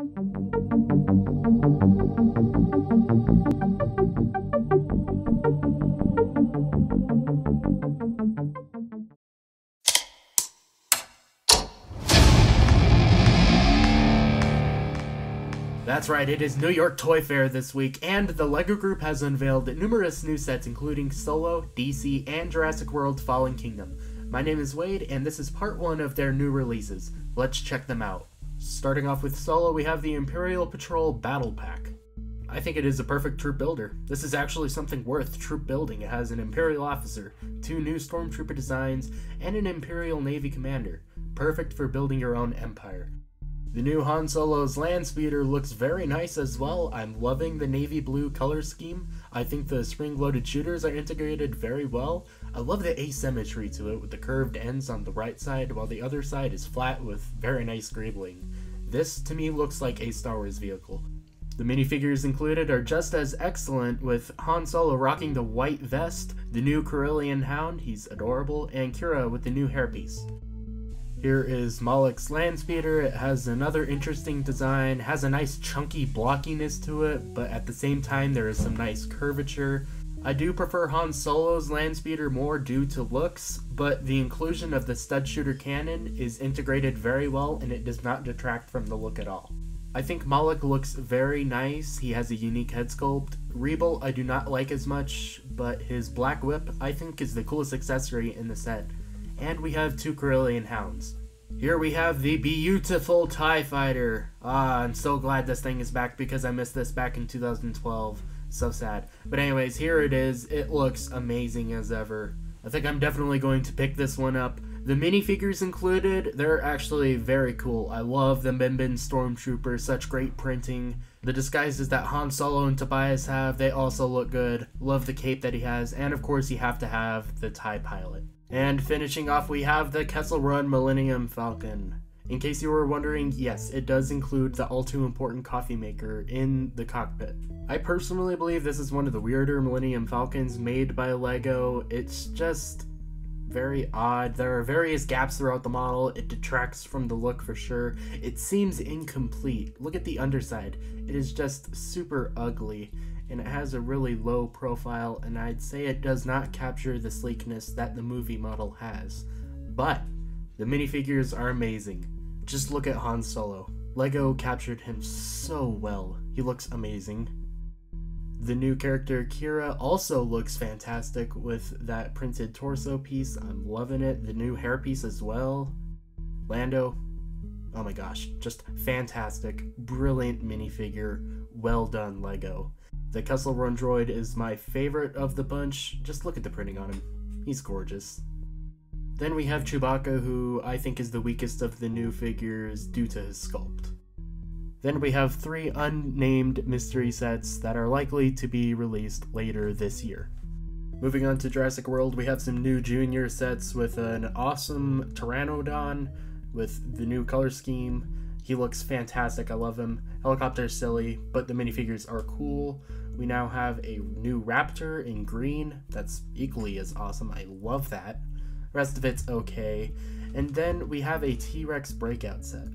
That's right, it is New York Toy Fair this week, and the LEGO Group has unveiled numerous new sets including Solo, DC, and Jurassic World Fallen Kingdom. My name is Wade, and this is part one of their new releases. Let's check them out. Starting off with Solo, we have the Imperial Patrol Battle Pack. I think it is a perfect troop builder. This is actually something worth troop building. It has an Imperial officer, two new Stormtrooper designs, and an Imperial Navy commander. Perfect for building your own empire. The new Han Solo's land speeder looks very nice as well. I'm loving the navy blue color scheme. I think the spring-loaded shooters are integrated very well. I love the asymmetry to it with the curved ends on the right side while the other side is flat with very nice greebling. This to me looks like a Star Wars vehicle. The minifigures included are just as excellent, with Han Solo rocking the white vest, the new Corellian Hound, he's adorable, and Qi'ra with the new hairpiece. Here is Moloch's land speeder. It has another interesting design, has a nice chunky blockiness to it, but at the same time there is some nice curvature. I do prefer Han Solo's land speeder more due to looks, but the inclusion of the stud shooter cannon is integrated very well and it does not detract from the look at all. I think Moloch looks very nice. He has a unique head sculpt. Rebolt I do not like as much, but his black whip I think is the coolest accessory in the set and we have two Corellian Hounds. Here we have the beautiful TIE Fighter. Ah, I'm so glad this thing is back because I missed this back in 2012. So sad. But anyways, here it is. It looks amazing as ever. I think I'm definitely going to pick this one up. The minifigures included, they're actually very cool. I love the Mimban Stormtrooper, such great printing. The disguises that Han Solo and Tobias have, they also look good. Love the cape that he has, and of course you have to have the TIE Pilot. And finishing off, we have the Kessel Run Millennium Falcon. In case you were wondering, yes, it does include the all too important coffee maker in the cockpit. I personally believe this is one of the weirder Millennium Falcons made by LEGO. It's just very odd. There are various gaps throughout the model. It detracts from the look for sure. It seems incomplete. Look at the underside. It is just super ugly and it has a really low profile, and I'd say it does not capture the sleekness that the movie model has. But the minifigures are amazing. Just look at Han Solo. Lego captured him so well. He looks amazing. The new character Qi'ra also looks fantastic with that printed torso piece. I'm loving it. The new hairpiece as well. Lando, oh my gosh, just fantastic. Brilliant minifigure. Well done, Lego. The Kessel Run droid is my favorite of the bunch. Just look at the printing on him. He's gorgeous. Then we have Chewbacca, who I think is the weakest of the new figures due to his sculpt. Then we have three unnamed mystery sets that are likely to be released later this year. Moving on to Jurassic World, we have some new junior sets with an awesome Pteranodon with the new color scheme. He looks fantastic, I love him. Helicopter's silly, but the minifigures are cool. We now have a new Raptor in green. That's equally as awesome. I love that. rest of it's okay. And then we have a T-Rex breakout set.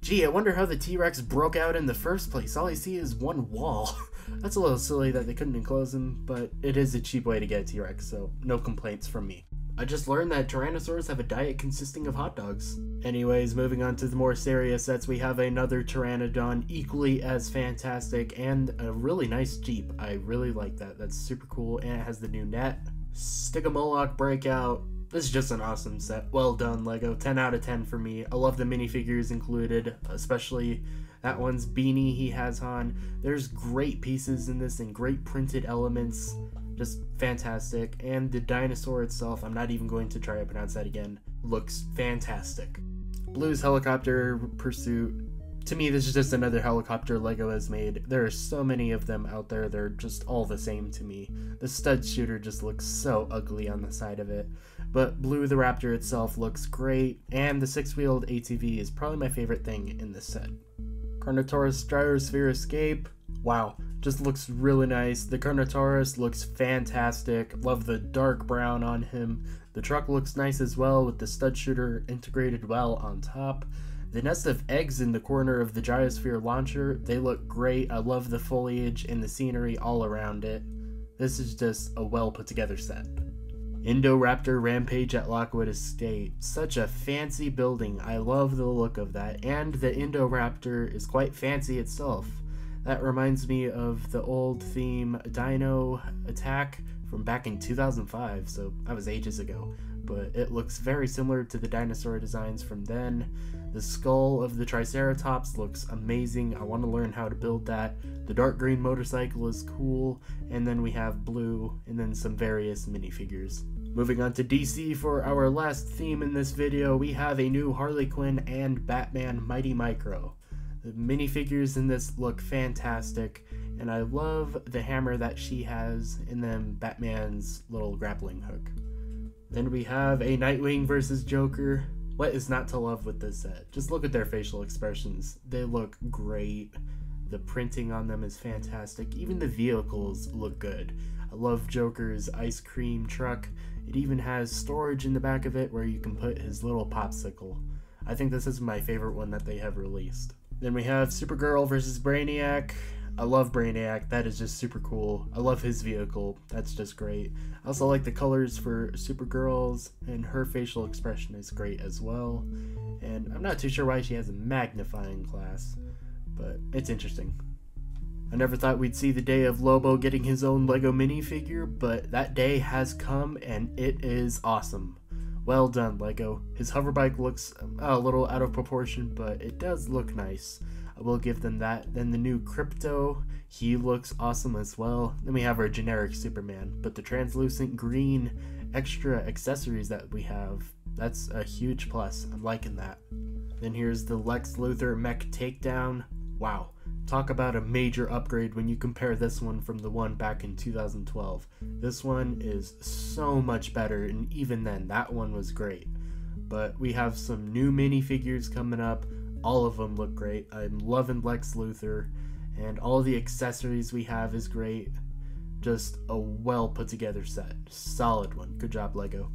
Gee, I wonder how the T-Rex broke out in the first place. All I see is one wall. That's a little silly that they couldn't enclose him, but it is a cheap way to get a T-Rex, so no complaints from me. I just learned that Tyrannosaurs have a diet consisting of hot dogs. Anyways, moving on to the more serious sets, we have another Pteranodon, equally as fantastic, and a really nice Jeep. I really like that. That's super cool, and it has the new net. Stygimoloch Breakout. This is just an awesome set. Well done, LEGO. 10 out of 10 for me. I love the minifigures included, especially that one's beanie he has on. There's great pieces in this and great printed elements just fantastic. And the dinosaur itself, I'm not even going to try to pronounce that again, looks fantastic. Blue's helicopter pursuit. To me, this is just another helicopter Lego has made. There are so many of them out there, they're just all the same to me. The stud shooter just looks so ugly on the side of it. But Blue the Raptor itself looks great, and the six wheeled ATV is probably my favorite thing in this set. Carnotaurus Gyrosphere Escape. Wow, just looks really nice. The Carnotaurus looks fantastic. Love the dark brown on him. The truck looks nice as well with the stud shooter integrated well on top. The nest of eggs in the corner of the Gyrosphere launcher, they look great. I love the foliage and the scenery all around it. This is just a well put together set. Indoraptor Rampage at Lockwood Estate. Such a fancy building. I love the look of that. And the Indoraptor is quite fancy itself. That reminds me of the old theme Dino Attack from back in 2005, so that was ages ago. But it looks very similar to the dinosaur designs from then. The skull of the Triceratops looks amazing. I want to learn how to build that. The dark green motorcycle is cool. And then we have blue, and then some various minifigures. Moving on to DC for our last theme in this video, we have a new Harley Quinn and Batman Mighty Micro. The minifigures in this look fantastic, and I love the hammer that she has, and then Batman's little grappling hook. Then we have a Nightwing versus Joker. What is not to love with this set? Just look at their facial expressions. They look great. The printing on them is fantastic. Even the vehicles look good. I love Joker's ice cream truck. It even has storage in the back of it where you can put his little popsicle. I think this is my favorite one that they have released. Then we have Supergirl versus Brainiac. I love Brainiac. That is just super cool. I love his vehicle. That's just great. I also like the colors for Supergirl's, and her facial expression is great as well. And I'm not too sure why she has a magnifying glass, but it's interesting. I never thought we'd see the day of Lobo getting his own Lego minifigure, but that day has come and it is awesome. Well done, Lego. His hoverbike looks um, a little out of proportion, but it does look nice. I will give them that. Then the new Krypto, he looks awesome as well. Then we have our generic Superman, but the translucent green extra accessories that we have, that's a huge plus. I'm liking that. Then here's the Lex Luthor Mech Takedown. Wow, talk about a major upgrade when you compare this one from the one back in 2012. This one is so much better, and even then, that one was great. But we have some new minifigures coming up all of them look great. I'm loving Lex Luthor, and all the accessories we have is great. Just a well put together set. Solid one. Good job, Lego.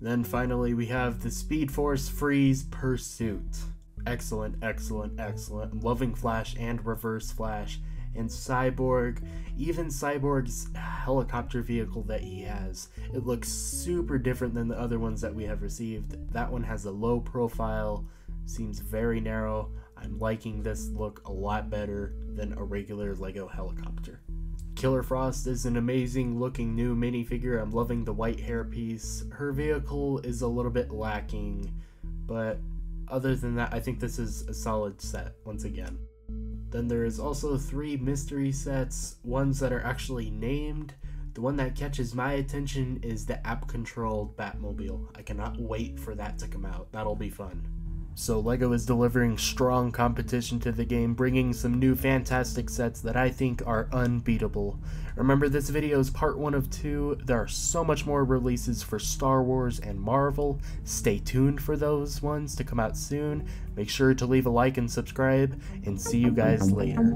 Then finally, we have the Speed Force Freeze Pursuit. Excellent, excellent, excellent. Loving Flash and Reverse Flash and Cyborg, even Cyborg's helicopter vehicle that he has. It looks super different than the other ones that we have received. That one has a low profile, seems very narrow. I'm liking this look a lot better than a regular Lego helicopter. Killer Frost is an amazing looking new minifigure. I'm loving the white hairpiece. Her vehicle is a little bit lacking, but other than that, I think this is a solid set once again. Then there is also three mystery sets, ones that are actually named. The one that catches my attention is the app controlled Batmobile. I cannot wait for that to come out. That'll be fun. So LEGO is delivering strong competition to the game, bringing some new fantastic sets that I think are unbeatable. Remember this video is part 1 of 2, there are so much more releases for Star Wars and Marvel. Stay tuned for those ones to come out soon. Make sure to leave a like and subscribe, and see you guys later.